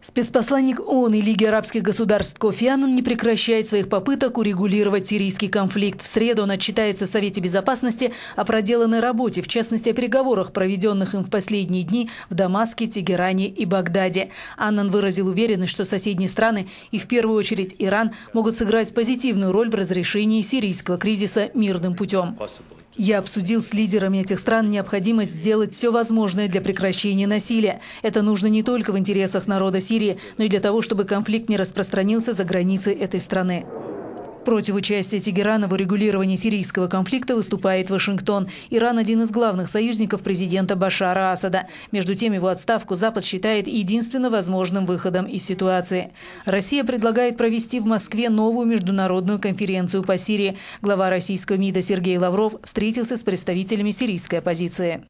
Спецпосланник ООН и Лиги арабских государств Кофи Аннан не прекращает своих попыток урегулировать сирийский конфликт. В среду он отчитается в Совете Безопасности о проделанной работе, в частности о переговорах, проведенных им в последние дни в Дамаске, Тегеране и Багдаде. Аннан выразил уверенность, что соседние страны и в первую очередь Иран могут сыграть позитивную роль в разрешении сирийского кризиса мирным путем. Я обсудил с лидерами этих стран необходимость сделать все возможное для прекращения насилия. Это нужно не только в интересах народа Сирии, но и для того, чтобы конфликт не распространился за границы этой страны. Против участия Тегерана в урегулировании сирийского конфликта выступает Вашингтон. Иран – один из главных союзников президента Башара Асада. Между тем, его отставку Запад считает единственно возможным выходом из ситуации. Россия предлагает провести в Москве новую международную конференцию по Сирии. Глава российского МИДа Сергей Лавров встретился с представителями сирийской оппозиции.